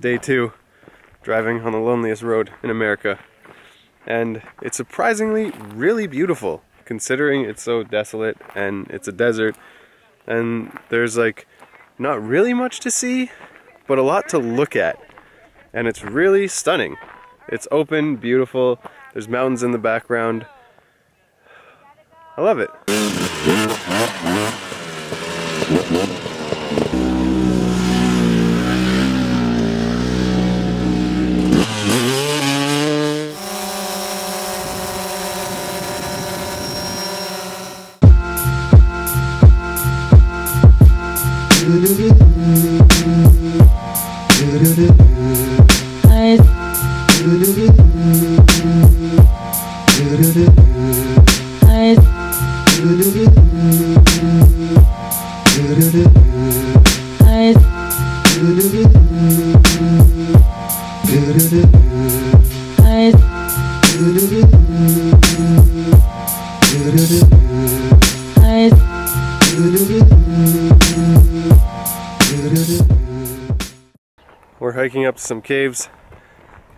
day two, driving on the loneliest road in America. And it's surprisingly really beautiful, considering it's so desolate and it's a desert. And there's like not really much to see, but a lot to look at. And it's really stunning. It's open, beautiful, there's mountains in the background. I love it. We're hiking up some caves,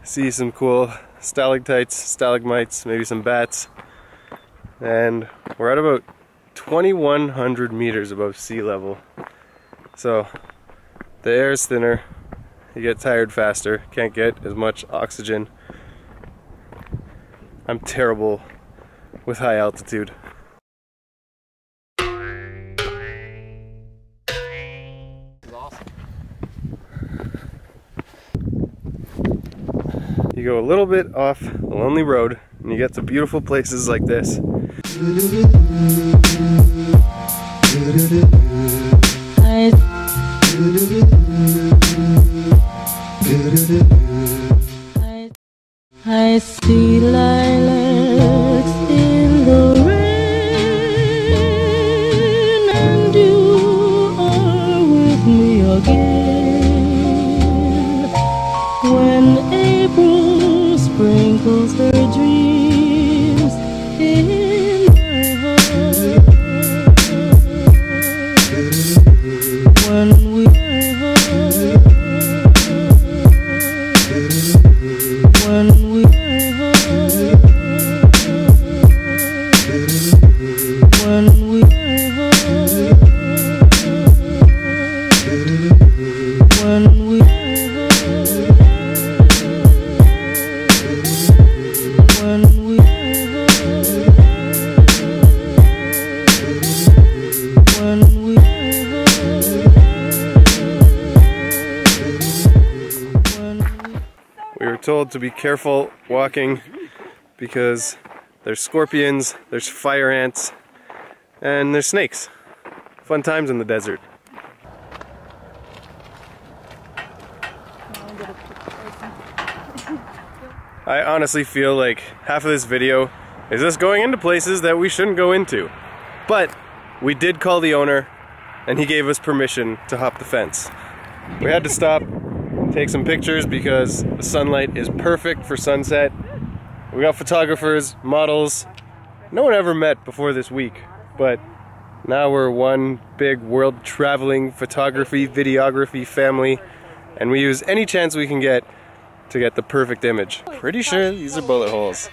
see some cool stalactites, stalagmites, maybe some bats, and we're at about 2100 meters above sea level. So the air is thinner, you get tired faster, can't get as much oxygen. I'm terrible with high altitude. You go a little bit off the lonely road and you get to beautiful places like this. I see lilacs we told to be careful walking because there's scorpions, there's fire ants, and there's snakes. Fun times in the desert. I honestly feel like half of this video is us going into places that we shouldn't go into. But we did call the owner and he gave us permission to hop the fence. We had to stop, take some pictures because the sunlight is perfect for sunset. We got photographers, models, no one ever met before this week, but now we're one big world traveling photography, videography family, and we use any chance we can get to get the perfect image. Pretty sure these are bullet holes.